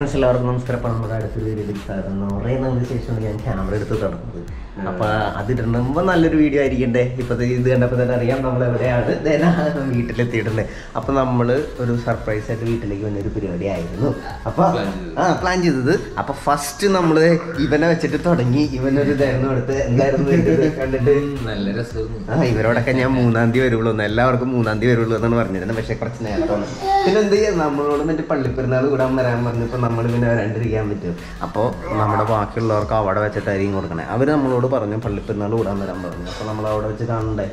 Friends എല്ലാവർക്കും നമസ്കാരം. അപ്പം നമ്മുടെ അടുത്തൊരു വീഡിയോ കുറേ നാളിന് ശേഷമാണ് ഞാൻ ക്യാമറ എടുത്ത് തുടങ്ങുന്നത്. അപ്പൊ അതിടുമ്പോ നല്ലൊരു വീഡിയോ ആയിരിക്കണ്ടേ? ഇപ്പത്തെ ഇത് കണ്ടപ്പോൾ തന്നെ അറിയാം നമ്മൾ എവിടെയാണ് വീട്ടിലെത്തിയിട്ടുണ്ട് അപ്പൊ നമ്മൾ ഒരു സർപ്രൈസ് ആയിട്ട് വീട്ടിലേക്ക് വന്ന ഒരു പരിപാടി ആയിരുന്നു. അപ്പൊ ആ പ്ലാൻ ചെയ്തത്. അപ്പൊ ഫസ്റ്റ് നമ്മൾ ഇവനെ വെച്ചിട്ട് തുടങ്ങി. ഇവനൊരു ഇതായിരുന്നു എടുത്ത് എന്തായിരുന്നു കണ്ടിട്ട്? നല്ല രസമായിരുന്നു. ആ ഇവരോടൊക്കെ ഞാൻ മൂന്നാം തീയതി വരുള്ളൂ. എന്ന് എല്ലാവർക്കും മൂന്നാം തീയതി വരുള്ളൂ എന്നാണ് പറഞ്ഞിരുന്നത്. പക്ഷെ കുറച്ച് നേരത്തോളം. പിന്നെ എന്ത് ചെയ്യാം? നമ്മളോട് മറ്റേ പള്ളിപ്പെരുന്നാൾ കൂടാൻ വരാൻ പറഞ്ഞപ്പോൾ നമ്മൾ പിന്നെ രണ്ടിരിക്കാൻ പറ്റും. അപ്പോൾ നമ്മുടെ ബാക്കിയുള്ളവർക്ക് അവിടെ വെച്ചിട്ടായിരിക്കും കൊടുക്കണേ. അവർ നമ്മളോട് പറഞ്ഞു പള്ളിപ്പെരുന്നാൾ കൂടാൻ വരാൻ പറഞ്ഞു. അപ്പോൾ നമ്മൾ അവിടെ വെച്ച് കാണണ്ടേ?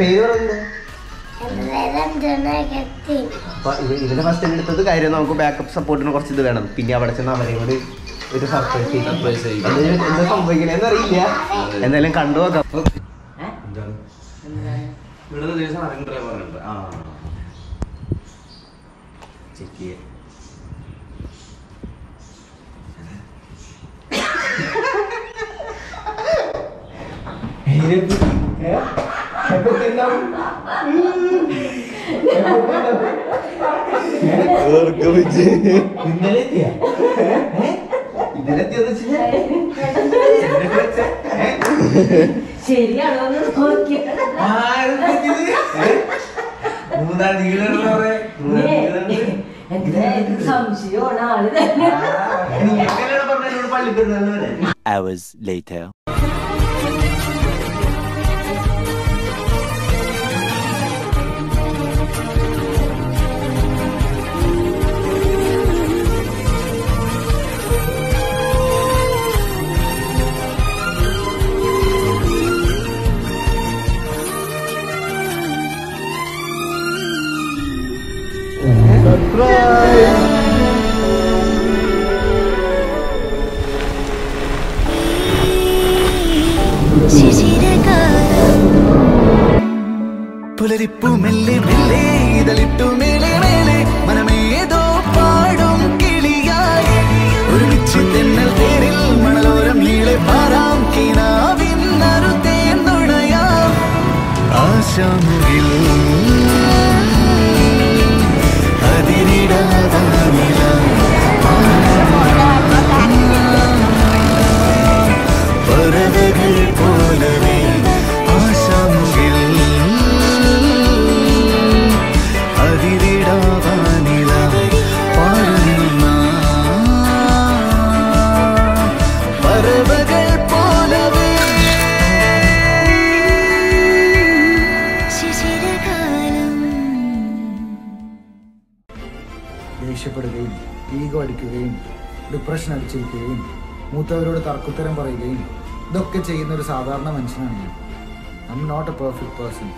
പേര് പറയുന്നത് അപ്പൊ ഇവ- ഇതിന്റെ ഫസ്റ്റ് എടുത്തത് കാര്യം നമുക്ക് ബാക്കപ്പ് സപ്പോർട്ടിന് കുറച്ച് ഇത് വേണം. പിന്നെ അവിടെ ചെന്ന് അവരെ കൂടി ഒരു സർപ്രൈസ് ചെയ്യും. എന്താ സംഭവിക്കണേന്ന് അറിയില്ല. എന്തായാലും കണ്ടു നോക്കാം. ചെക്ക് ദിവസം അറിയണ്ടേ പറഞ്ഞിട്ട് ആ ചെക്ക് ചെയ്യാം ശരിയാണോ എന്ന് നോക്കി എന്താ എനിക്ക് സംശയമാണ് ആൾ തന്നെ later. പുലരിപ്പു മെല്ലെ മെല്ലെ ഇതളിട്ടു മേലെ മേലെ മനമേതോ പാടും കിളിയായി ഒരുമിച്ച് തെന്നൽ തേരിൽ മണലോരം നീളെ പാറാം കിനാവിൻ നറുതേൻ നുണയാം ആശാമുകിൽ ദേഷ്യപ്പെടുകയും ഈഗോ അടിക്കുകയും ഡിപ്രഷൻ അടിച്ചിരിക്കുകയും മൂത്തവരോട് തർക്കുത്തരം പറയുകയും ഇതൊക്കെ ചെയ്യുന്ന ഒരു സാധാരണ മനുഷ്യനാണ് ഞാൻ. I am not a perfect person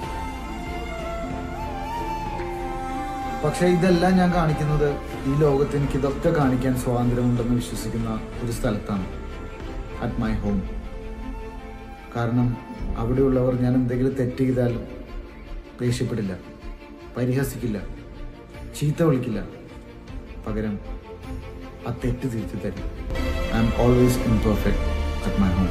പക്ഷേ ഇതെല്ലാം ഞാൻ കാണിക്കുന്നത് ഈ ലോകത്ത് എനിക്ക് ഇതൊക്കെ കാണിക്കാൻ സ്വാതന്ത്ര്യമുണ്ടെന്ന് വിശ്വസിക്കുന്ന ഒരു സ്ഥലത്താണ്. അറ്റ് മൈ ഹോം കാരണം അവിടെയുള്ളവർ ഞാൻ എന്തെങ്കിലും തെറ്റ് ചെയ്താൽ ദേഷ്യപ്പെടില്ല പരിഹസിക്കില്ല ചീത്ത വിളിക്കില്ല. പകരം ആ തെറ്റ് തിരിച്ചു തരും. I am always imperfect at my home